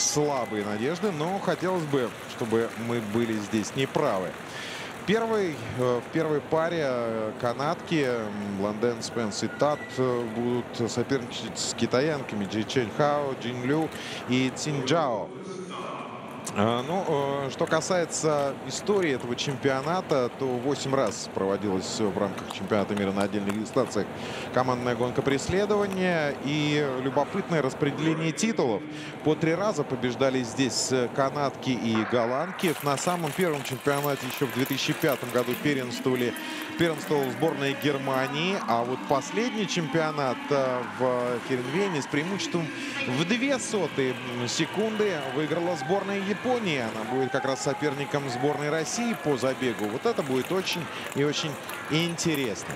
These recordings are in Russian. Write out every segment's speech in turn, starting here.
слабые надежды, но хотелось бы, чтобы мы были здесь неправы. Первый, э, в первой паре э, канатки Бланден, Спенс и Тат э, будут соперничать с китаянками Джи Чэнь Хао, Джин Лю и Цин Джао. А, ну, э, что касается истории этого чемпионата, то 8 раз проводилась в рамках чемпионата мира на отдельных дистанциях командная гонка преследования и любопытное распределение титулов. По три раза побеждали здесь канадки и голландки. На самом первом чемпионате еще в 2005 году первенствовали первенствовала сборная Германии. А вот последний чемпионат э, в Херенвене с преимуществом в две сотые секунды выиграла сборная Японии. Она будет как раз соперником сборной России по забегу. Вот это будет очень и очень интересно.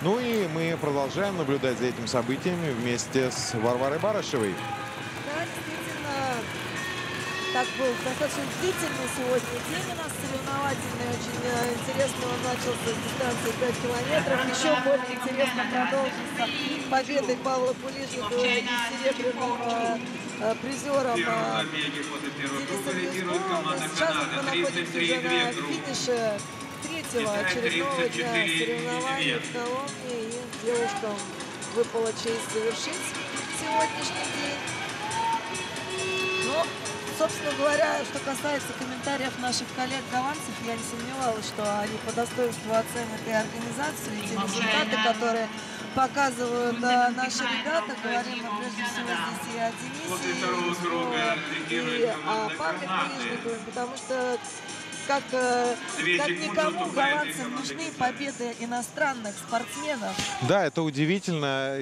Ну и мы продолжаем наблюдать за этим событиями вместе с Варварой Барышевой. Так был достаточно длительный сегодня день у нас соревновательный. Очень э, интересно он начался с дистанции 5 километров. Еще более интересно продолжится победой Павла Кулишникова серебряным э, э, призером Лесковым. Сейчас мы находимся уже на финише третьего очередного дня соревнований в Коломне. И девушкам выпала честь завершить сегодняшний собственно говоря, что касается комментариев наших коллег-голландцев, я не сомневалась, что они по достоинству оценят и организацию, и те результаты, которые показывают наши ребята. Говорим мы прежде всего здесь и о Денисе, и, и о Павле Книжникове, потому что как, э, как никому голландцам нужны победы иностранных спортсменов. Да, это удивительно.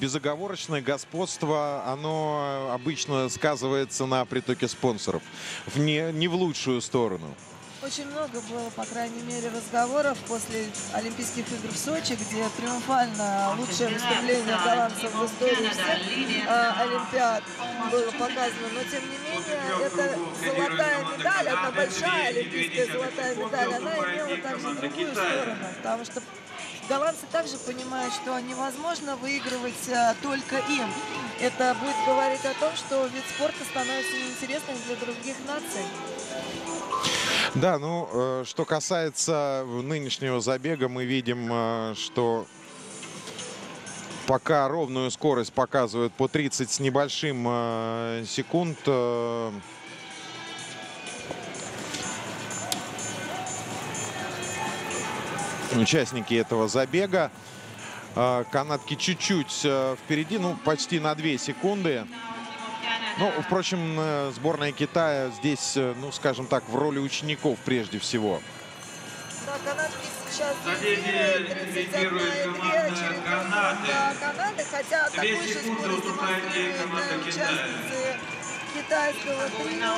Безоговорочное господство, оно обычно сказывается на притоке спонсоров. В не, не в лучшую сторону. Очень много было, по крайней мере, разговоров после Олимпийских игр в Сочи, где триумфально лучшее выступление голландцев в истории всех э, Олимпиад было показано. Но, тем не менее, это золотая медаль, одна большая олимпийская золотая медаль, она имела также другую сторону, потому что голландцы также понимают, что невозможно выигрывать а, только им. Это будет говорить о том, что вид спорта становится неинтересным для других наций. Да, ну, э, что касается нынешнего забега, мы видим, э, что пока ровную скорость показывают по 30 с небольшим э, секунд. Участники этого забега. Канатки чуть-чуть впереди, ну, почти на 2 секунды. Ну, впрочем, э, сборная Китая здесь, э, ну, скажем так, в роли учеников прежде всего. Да, канадки сейчас лидирует команда Канады. Канады, хотя такой же скорость демонстрируют участницы китайского трио.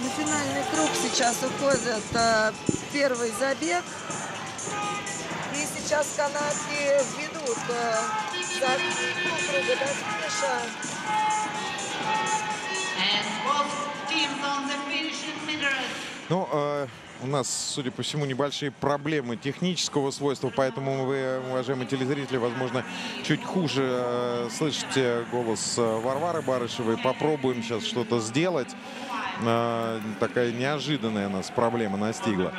На финальный круг сейчас уходит э, первый забег. И сейчас канадки ведут за полкруга до финиша. Ну, э, у нас, судя по всему, небольшие проблемы технического свойства, поэтому вы, уважаемые телезрители, возможно, чуть хуже э, слышите голос э, Варвары Барышевой. Попробуем сейчас что-то сделать. Э, такая неожиданная нас проблема настигла.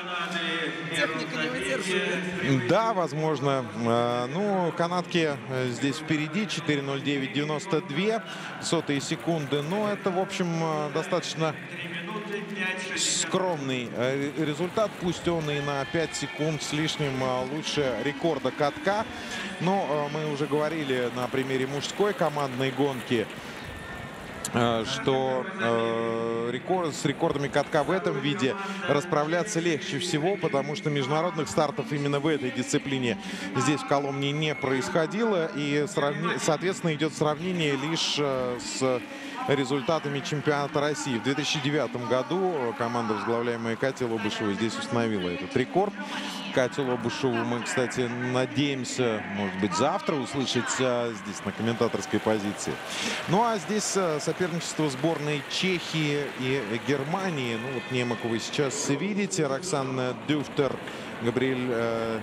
Техника не выдерживает. Да, возможно. Э, ну, канатки э, здесь впереди. 4.09.92 сотые секунды. Но это, в общем, достаточно скромный результат. Пусть он и на 5 секунд с лишним лучше рекорда катка. Но мы уже говорили на примере мужской командной гонки – Э, что э, рекорд, с рекордами катка в этом виде расправляться легче всего, потому что международных стартов именно в этой дисциплине здесь в Коломне не происходило. И, сравни, соответственно, идет сравнение лишь э, с результатами чемпионата России. В 2009 году команда, возглавляемая Катей Лобышевой, здесь установила этот рекорд. Катю Лобышеву мы, кстати, надеемся, может быть, завтра услышать а, здесь на комментаторской позиции. Ну, а здесь а, соперничество сборной Чехии и Германии. Ну, вот Немаку вы сейчас видите. Роксана Дюфтер, Габриэль э,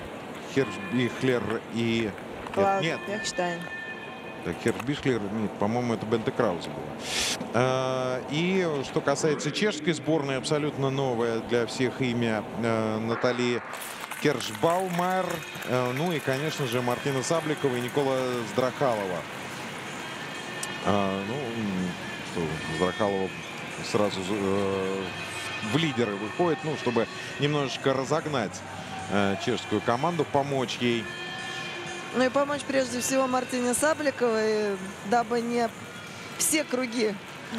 Хербихлер и... Нет, нет. Так, Хербишклер, нет, по-моему, это Бенте Краузе было. А, и что касается чешской сборной, абсолютно новое для всех имя а, Натали Кершбаумайер. А, ну и, конечно же, Мартина Сабликова и Никола Здрахалова. А, ну, что, Здрахалова сразу э, в лидеры выходит, ну, чтобы немножечко разогнать э, чешскую команду, помочь ей. Ну и помочь прежде всего Мартине Сабликовой, дабы не все круги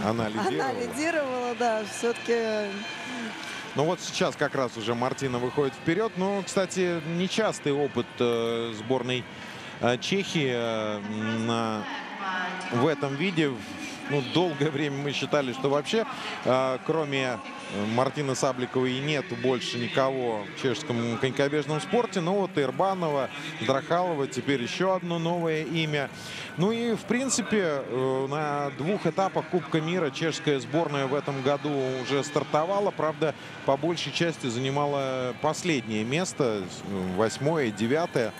она лидировала. Она лидировала, да, все-таки... Ну вот сейчас как раз уже Мартина выходит вперед. Ну, кстати, нечастый опыт э, сборной э, Чехии э, на, в этом виде. Ну, долгое время мы считали, что вообще, э, кроме Мартина Сабликова и нет больше никого в чешском конькобежном спорте. Ну вот Ирбанова, Драхалова, теперь еще одно новое имя. Ну и в принципе э, на двух этапах Кубка мира чешская сборная в этом году уже стартовала. Правда, по большей части занимала последнее место, восьмое, девятое.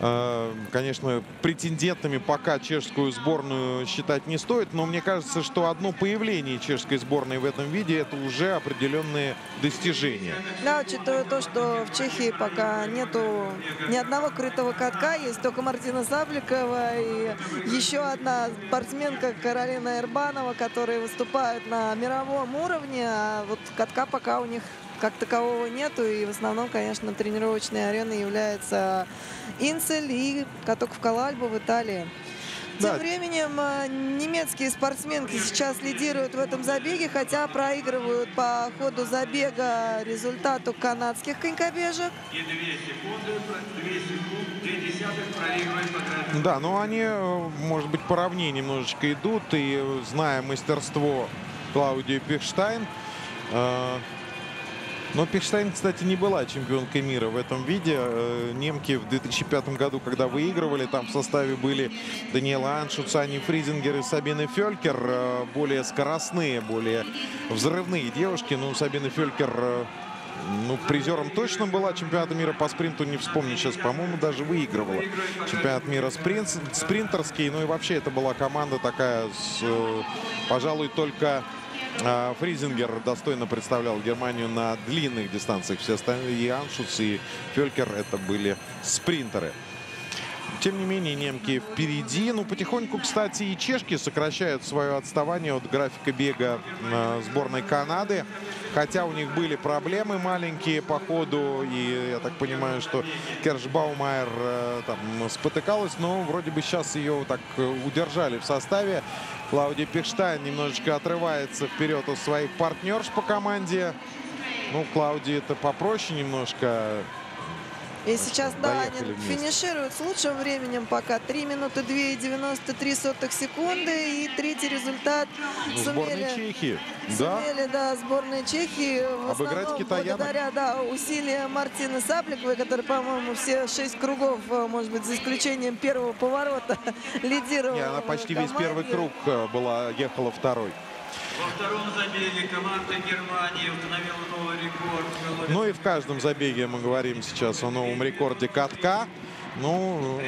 Э, конечно, претендентами пока чешскую сборную считать не стоит, но мне кажется, что одно появление чешской сборной в этом виде это уже определенные достижения. Да, учитывая то, что в Чехии пока нету ни одного крытого катка, есть только Мартина Сабликова и еще одна спортсменка Каролина Эрбанова, которые выступают на мировом уровне, а вот катка пока у них как такового нету. И в основном, конечно, тренировочной ареной является Инцель и каток в Калальбу в Италии. Тем да. временем э, немецкие спортсменки сейчас лидируют в этом забеге, хотя проигрывают по ходу забега результату канадских конькобежек. Да, но они, э, может быть, поровнее немножечко идут. И зная мастерство Клаудии Пихштайн, э, но Пихштайн, кстати, не была чемпионкой мира в этом виде. Э, немки в 2005 году, когда выигрывали, там в составе были Даниэла Аншуц, Ани Фризингер и Сабина Фелькер. Э, более скоростные, более взрывные девушки. Ну, Сабина Фелькер э, ну, призером точно была чемпионата мира по спринту, не вспомню сейчас, по-моему, даже выигрывала чемпионат мира спринт, спринтерский. Ну и вообще это была команда такая, с, пожалуй, только Фризингер достойно представлял Германию на длинных дистанциях. Все остальные и Аншуц, и Фелькер это были спринтеры. Тем не менее, немки впереди. Ну, потихоньку, кстати, и чешки сокращают свое отставание от графика бега э, сборной Канады. Хотя у них были проблемы маленькие по ходу. И я так понимаю, что Кершбаумайер э, там спотыкалась. Но вроде бы сейчас ее так э, удержали в составе. Клаудия Пихштайн немножечко отрывается вперед от своих партнерш по команде. Ну, Клаудия это попроще немножко. И сейчас, да, они финишируют с лучшим временем пока. 3 минуты 2 и 93 сотых секунды. И третий результат ну, сумели... Чехии. Сумели, да, сборная Чехии. В Обыграть китаянок. Благодаря, да, усилия Мартины Сабликовой, который, по-моему, все шесть кругов, э, может быть, за исключением первого поворота, лидировала. Не, она почти весь первый круг э, была, ехала второй. Во втором забеге команда Германии установила новый рекорд. Ну и в каждом забеге мы говорим сейчас о новом рекорде катка. Ну,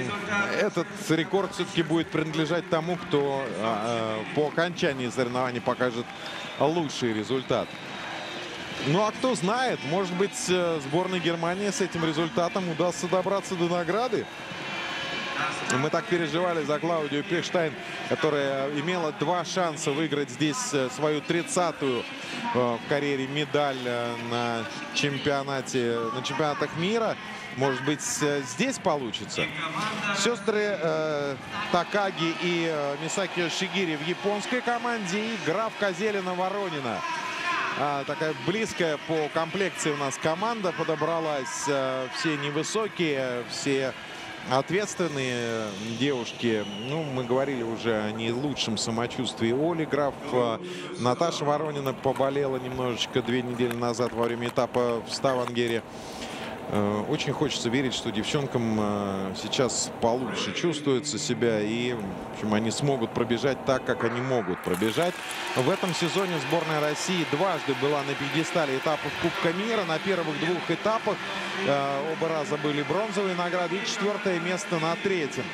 этот рекорд все-таки будет принадлежать тому, кто а, по окончании соревнований покажет лучший результат. Ну, а кто знает, может быть, э, сборной Германии с этим результатом удастся добраться до награды. Мы так переживали за Клаудию Пехштайн, которая имела два шанса выиграть здесь э, свою 30-ю э, в карьере медаль э, на чемпионате, на чемпионатах мира. Может быть, здесь получится. Сестры э, Такаги и э, Мисаки Шигири в японской команде и граф Козелина-Воронина. А, такая близкая по комплекции у нас команда подобралась. Все невысокие, все ответственные девушки. Ну, мы говорили уже о не лучшем самочувствии Оли Граф. Наташа Воронина поболела немножечко две недели назад во время этапа в Ставангере. Э, очень хочется верить, что девчонкам э, сейчас получше чувствуется себя и в общем, они смогут пробежать так, как они могут пробежать. В этом сезоне сборная России дважды была на пьедестале этапов Кубка мира. На первых двух этапах э, оба раза были бронзовые награды и четвертое место на третьем.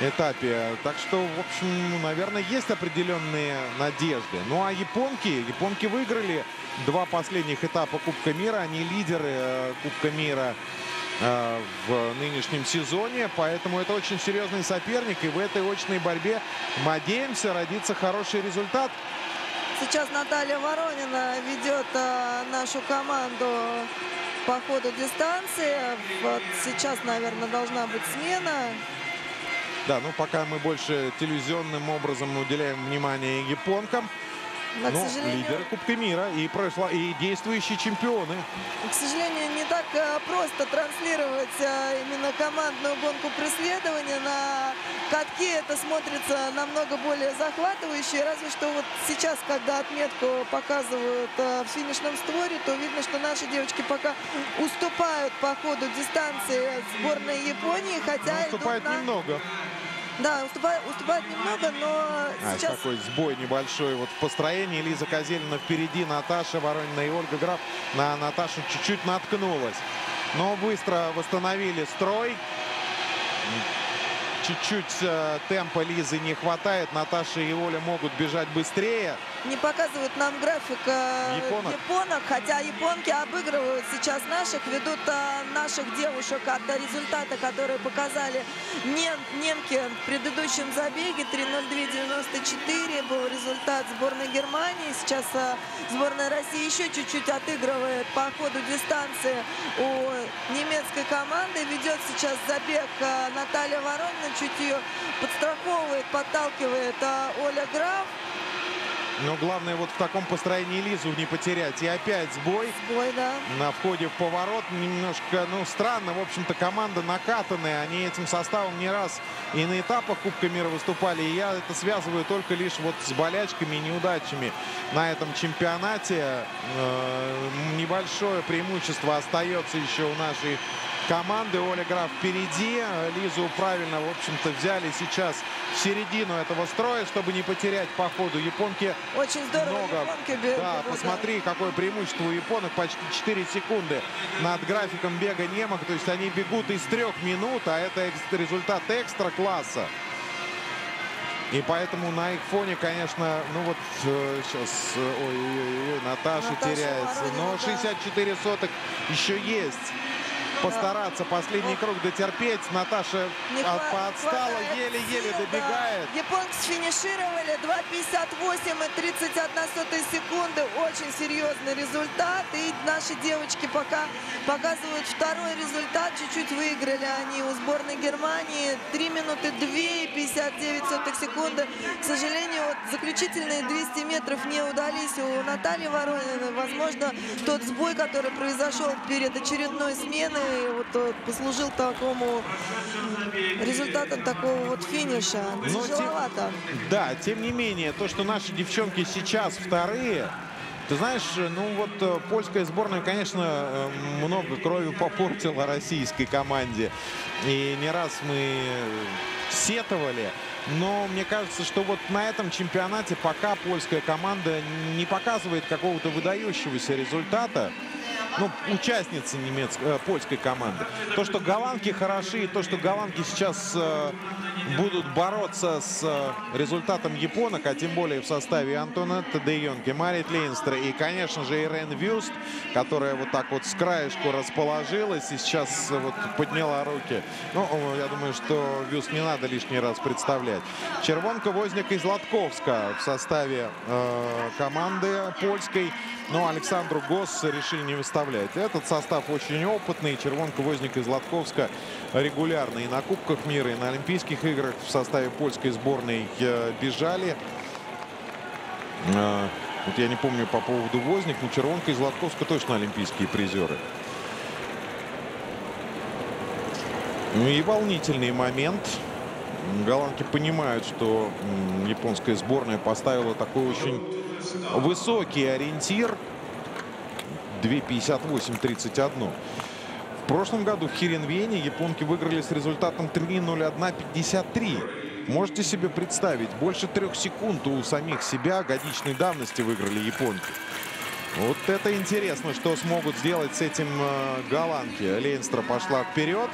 Этапе. Так что, в общем, наверное, есть определенные надежды. Ну а японки, японки выиграли два последних этапа Кубка мира. Они лидеры э, Кубка мира э, в нынешнем сезоне. Поэтому это очень серьезный соперник. И в этой очной борьбе, надеемся, родится хороший результат. Сейчас Наталья Воронина ведет а, нашу команду по ходу дистанции. Вот сейчас, наверное, должна быть смена. Да, ну пока мы больше телевизионным образом уделяем внимание японкам. Но, сожалению, лидеры Кубка мира и, прошла, и действующие чемпионы. к сожалению, не так а, просто транслировать а, именно командную гонку преследования на катке. Это смотрится намного более захватывающе. Разве что вот сейчас, когда отметку показывают а, в финишном створе, то видно, что наши девочки пока уступают по ходу дистанции сборной Японии, хотя Ну, идут уступает на- немного. Да, уступает, уступает немного, но А, сейчас какой сбой небольшой вот в построении. Лиза Козелина впереди, Наташа Воронина и Ольга Граф на Наташу чуть-чуть наткнулась. Но быстро восстановили строй. Чуть-чуть э, темпа Лизы не хватает. Наташа и Оля могут бежать быстрее. Не показывают нам график э, Японок. японок, хотя японки обыгрывают сейчас наших, ведут э, наших девушек от результата, которые показали нем- немки в предыдущем забеге. 3.02.94 был результат сборной Германии. Сейчас э, сборная России еще чуть-чуть отыгрывает по ходу дистанции у немецкой команды. Ведет сейчас забег э, Наталья Воронина, чуть ее подстраховывает, подталкивает э, Оля Граф. Но главное вот в таком построении Лизу не потерять. И опять сбой. Бой, да. на входе в поворот. Немножко, ну, странно. В общем-то, команда накатанная. Они этим составом не раз и на этапах Кубка мира выступали. И я это связываю только лишь вот с болячками и неудачами на этом чемпионате. Э, Небольшое преимущество остается еще у нашей команды. Оля Граф впереди. Лизу правильно, в общем-то, взяли сейчас в середину этого строя, чтобы не потерять по ходу. Японки Очень здорово много. японки бе- Да, бегут, посмотри, какое преимущество у японок. Почти 4 секунды над графиком бега немок. То есть они бегут из трех минут, а это результат экстра класса. И поэтому на их фоне, конечно, ну вот сейчас, ой-ой-ой, Наташа, Наташа теряется. Воронина, Но да. 64 соток еще есть. Постараться последний круг дотерпеть. Наташа Не хватает еле-еле сил, да. добегает. Японцы сфинишировали 2.58 и 31 сотая секунды. Очень серьезный результат. И наши девочки пока показывают второй результат. Чуть-чуть выиграли они у сборной Германии. 3 минуты 2 и 59 сотых секунды. К сожалению, вот заключительные 200 метров не удались у Натальи Ворониной. Возможно, тот сбой, который произошел перед очередной сменой, вот, э, послужил такому результатом такого вот финиша. Но те- Тяжеловато. Да, тем не менее, то, что наши девчонки сейчас вторые, ты знаешь, ну вот э, польская сборная, конечно, э, много крови попортила российской команде. И не раз мы сетовали. Но мне кажется, что вот на этом чемпионате пока польская команда не показывает какого-то выдающегося результата. Ну, участницы немецкой, э, польской команды. То, что голландки хороши, и то, что голландки сейчас э, будут бороться с э, результатом японок, а тем более в составе Антонетта де Йонги, Марит Лейнстер и, конечно же, Ирен Вюст, которая вот так вот с краешку расположилась и сейчас э, вот подняла руки. Ну, я думаю, что Вюст не надо лишний раз представлять. Червонка, Возняк и Златковска в составе э, команды польской. Но Александру Госс решили не выставлять. Этот состав очень опытный. Червонка, Возник и Златковска регулярно и на Кубках мира, и на Олимпийских играх в составе польской сборной э, бежали. Э, Вот я не помню по поводу Возник, но Червонка и Златковска точно олимпийские призеры. Ну и волнительный момент. Голландки понимают, что японская сборная поставила такой очень высокий ориентир. 2.58.31. В прошлом году в Хиренвене японки выиграли с результатом 3.01.53. Можете себе представить, больше трех секунд у самих себя годичной давности выиграли японки. Вот это интересно, что смогут сделать с этим э, голландки. Лейнстра пошла вперед.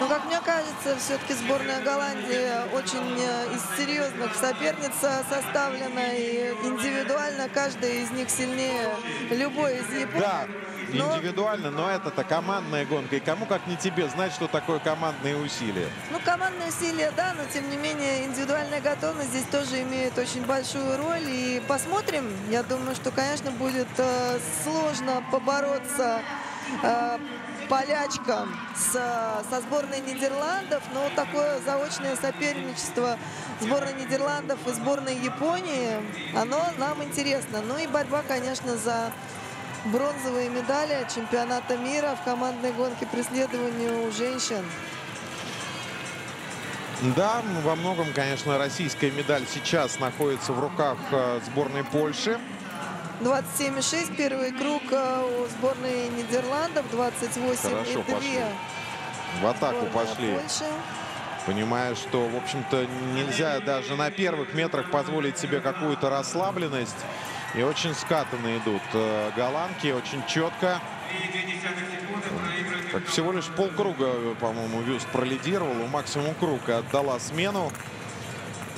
Но, как мне кажется, все-таки сборная Голландии очень э, из серьезных соперниц составлена. И индивидуально каждая из них сильнее любой из японцев. Да, но... индивидуально, но это-то командная гонка. И кому, как не тебе, знать, что такое командные усилия? Ну, командные усилия, да, но тем не менее индивидуальная готовность здесь тоже имеет очень большую роль. И посмотрим. Я думаю, что, конечно, будет э, сложно побороться э, полячкам с, со сборной Нидерландов. Но такое заочное соперничество сборной Нидерландов и сборной Японии, оно нам интересно. Ну и борьба, конечно, за бронзовые медали чемпионата мира в командной гонке преследованию женщин. Да, во многом, конечно, российская медаль сейчас находится в руках э, сборной Польши. 27,6 первый круг э, у сборной Нидерландов, 28 Хорошо пошли. В атаку пошли. Польши. Понимая, что, в общем-то, нельзя даже на первых метрах позволить себе какую-то расслабленность. И очень скатанно идут э, голландки, очень четко. Так, всего лишь полкруга, по-моему, Вюст пролидировал. Максимум круг и отдала смену.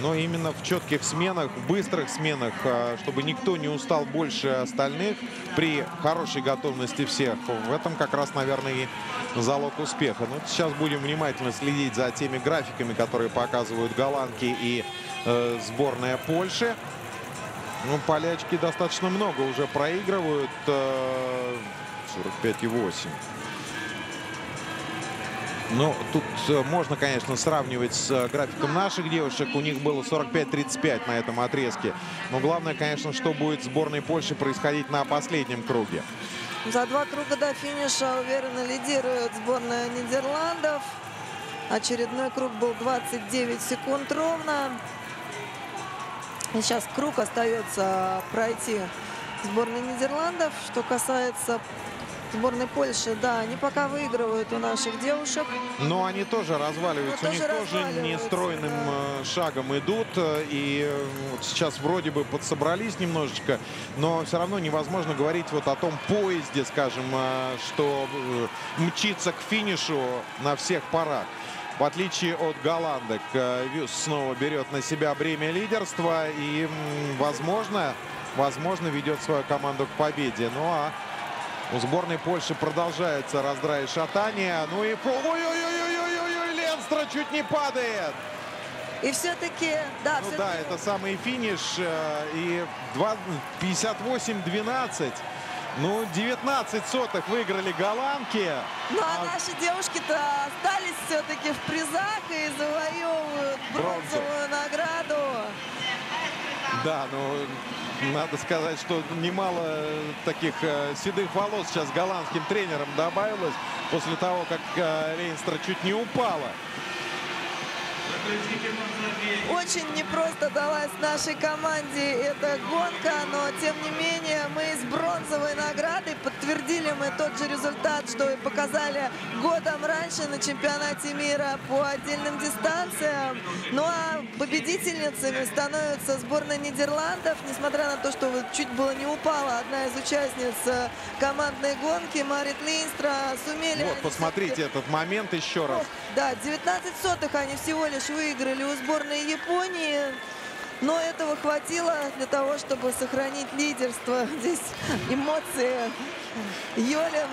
Но именно в четких сменах, в быстрых сменах, э, чтобы никто не устал больше остальных, при хорошей готовности всех, в этом как раз, наверное, и залог успеха. Но сейчас будем внимательно следить за теми графиками, которые показывают голландки и э, сборная Польши. Ну, полячки достаточно много уже проигрывают. 45,8. Ну, тут э, можно, конечно, сравнивать с э, графиком наших девушек. У них было 45-35 на этом отрезке. Но главное, конечно, что будет в сборной Польши происходить на последнем круге. За два круга до финиша уверенно лидирует сборная Нидерландов. Очередной круг был 29 секунд ровно. Сейчас круг остается пройти сборной Нидерландов. Что касается сборной Польши, да, они пока выигрывают у наших девушек. Но они тоже разваливаются. Но у них тоже нестройным да. Э, шагом идут. И э, вот сейчас вроде бы подсобрались немножечко, но все равно невозможно говорить вот о том поезде, скажем, э, что мчится к финишу на всех парах. В отличие от голландок, Вюс снова берет на себя бремя лидерства и, возможно, возможно, ведет свою команду к победе. Ну а у сборной Польши продолжается раздрай и шатание. Ну и... Ой-ой-ой-ой-ой-ой! Ленстра чуть не падает! И все-таки, да, ну все да, это самый финиш. Э, и 58-12. Ну, 19 сотых выиграли голландки. Ну, а, а наши девушки-то остались все-таки в призах и завоевывают бронзовую награду. Да, ну, надо сказать, что немало таких э, седых волос сейчас голландским тренерам добавилось после того, как э, Рейнстра чуть не упала. Очень непросто далась нашей команде эта гонка, но тем не менее мы с бронзовой наградой подтвердили мы тот же результат, что и показали годом раньше на чемпионате мира по отдельным дистанциям. Ну а победительницами становится сборная Нидерландов, несмотря на то, что чуть было не упала одна из участниц командной гонки, Марит Лейнстра, сумели... Вот, посмотрите этот момент еще раз. Да, 19 сотых они всего лишь выиграли у сборной Японии. Но этого хватило для того, чтобы сохранить лидерство. Здесь эмоции Йолин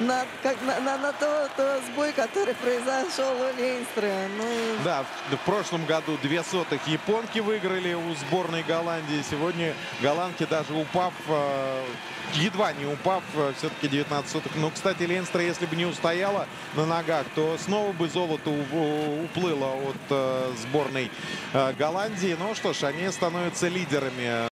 на, как, на, на, на то, то сбой, который произошел у Лейнстры. Ну... Да, в, в прошлом году две сотых японки выиграли у сборной Голландии. Сегодня голландки даже упав, э, едва не упав, э, все-таки 19 сотых. Но, кстати, Лейнстра, если бы не устояла на ногах, то снова бы золото у, уплыло от э, сборной э, Голландии. Ну что ж, они становятся лидерами.